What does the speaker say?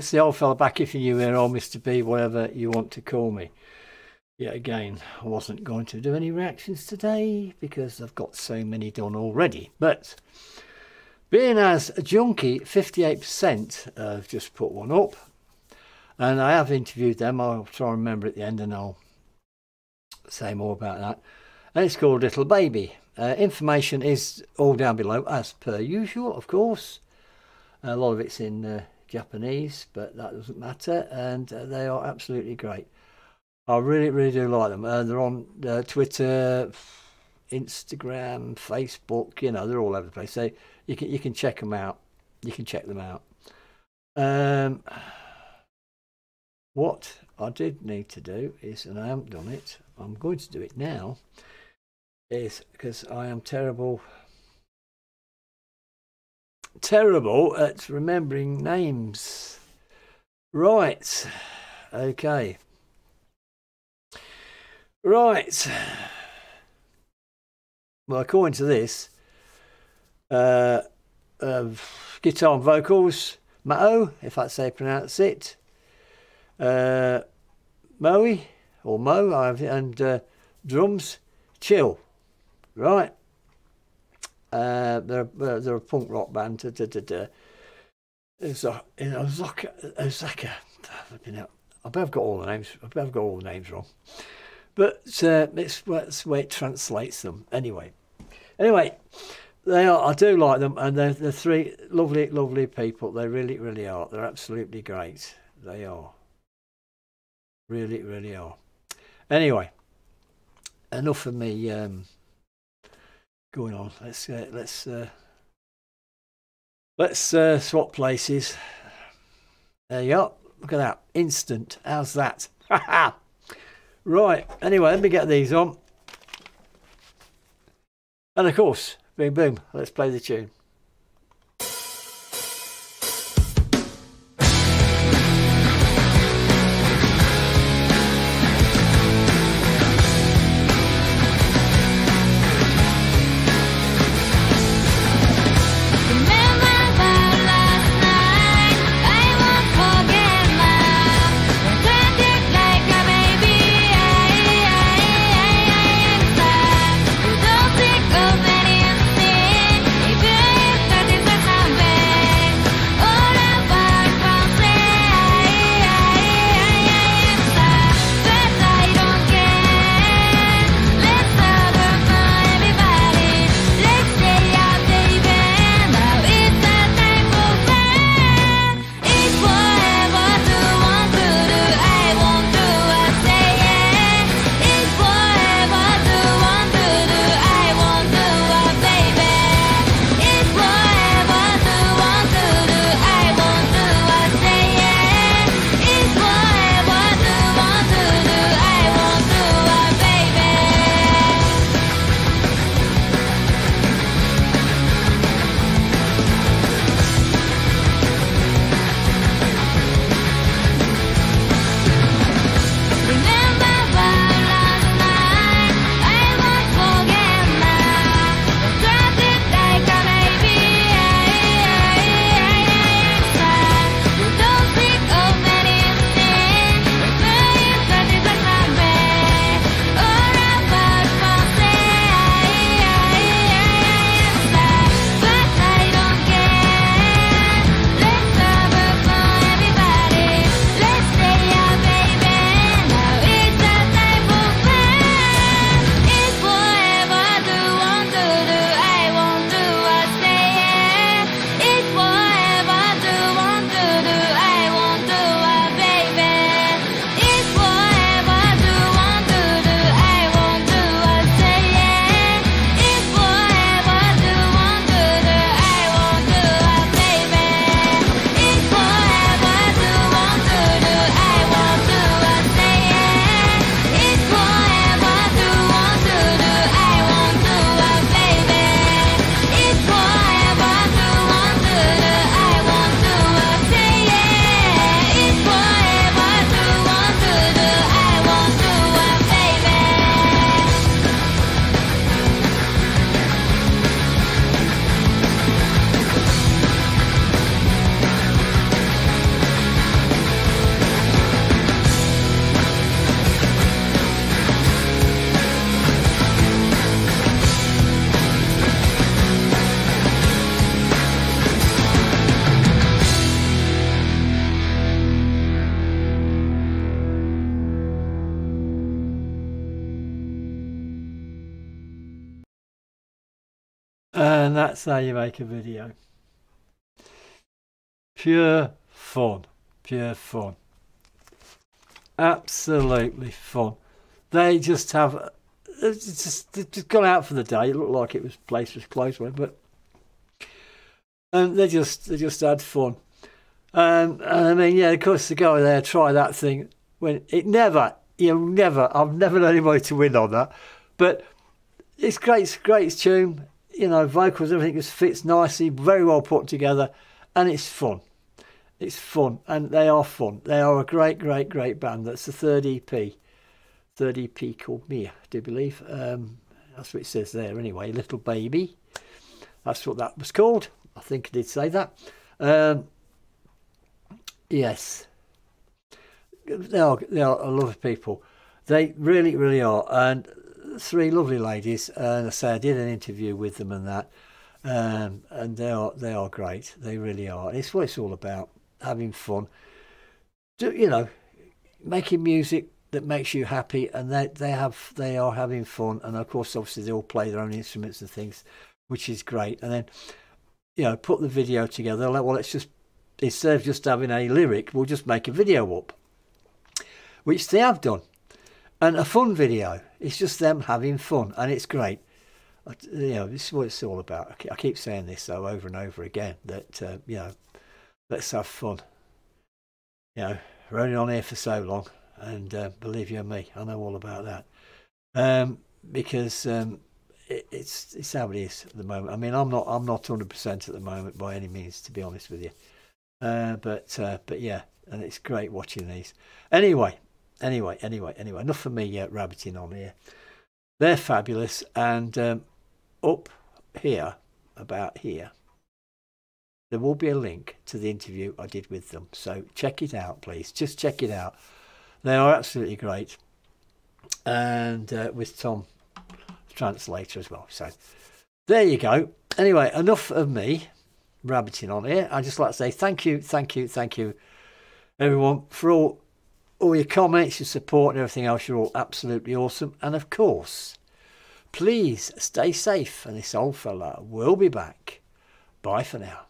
it's the old fella back if you here, or Mr. B, whatever you want to call me. Yet again, I wasn't going to do any reactions today because I've got so many done already. But being as a Junky58% have just put one up. And I have interviewed them. I'll try and remember at the end and I'll say more about that. And it's called Little Baby. Uh, information is all down below, as per usual, of course. A lot of it's in uh, Japanese, but that doesn't matter. And uh, they are absolutely great. I really, really do like them. Uh, they're on uh, Twitter, Instagram, Facebook. You know, they're all over the place. So you can you can check them out. You can check them out. Um, what I did need to do is, and I haven't done it. I'm going to do it now. Is because I am terrible, terrible at remembering names. Right. Okay. Right. Well, according to this, uh, uh, guitar and vocals, Mao, if that's how you pronounce it, uh, Moe, or Mo, and uh, drums, Chii. Right. Uh, they're, they're a punk rock band. Da, da, da, da. It's a, in Osaka, Osaka. I bet I've got all the names. I bet I've got all the names wrong. But uh, it's, it's the way it translates them. Anyway, anyway, they are. I do like them, and they're, they're three lovely, lovely people. They really, really are. They're absolutely great. They are. Really, really are. Anyway, enough of me um, going on. Let's uh, let's uh, let's uh, swap places. There you are. Look at that. Instant. How's that? right. Anyway, let me get these on. And of course, boom, boom. Let's play the tune. And that's how you make a video. Pure fun. Pure fun. Absolutely fun. They just have it's just, it's just gone out for the day. It looked like it was place was closed, but and they just they just had fun. Um, and I mean, yeah, of course, to go there, try that thing when it never, you never. I've never known anybody to win on that, but it's great, great tune. You know, vocals, everything just fits nicely, very well put together, and it's fun. It's fun, and they are fun. They are a great, great, great band. That's the third EP, third EP called Mia, do you believe? Um, that's what it says there. Anyway, little baby. That's what that was called. I think I did say that. Um, yes, they are they are a lot of people. They really really are, and three lovely ladies. And I say I did an interview with them and that, um, and they are they are great. They really are. It's what it's all about: having fun. Do you know, making music that makes you happy, and they they have they are having fun. And of course, obviously, they all play their own instruments and things, which is great. And then you know, put the video together. Like, well, let's just instead of just having a lyric, we'll just make a video up, which they have done, and a fun video. It's just them having fun, and it's great. You know, this is what it's all about. I keep saying this though over and over again that uh, you know, let's have fun. You know, we're only on here for so long, and uh, believe you and me, I know all about that. Um, because um, it, it's it's how it is at the moment. I mean, I'm not I'm not 100 percent at the moment by any means, to be honest with you. Uh, but uh, but yeah, and it's great watching these. Anyway, anyway, anyway, anyway. Enough for me uh, rabbiting on here. They're fabulous, and um, up here, about here, there will be a link to the interview I did with them. So check it out, please. Just check it out. They are absolutely great. And uh, with Tom translator as well. So there you go. Anyway, enough of me rabbiting on here. I'd just like to say thank you, thank you, thank you, everyone, for all all your comments, your support, and everything else. You're all absolutely awesome. And of course, please stay safe. And this old fella will be back. Bye for now.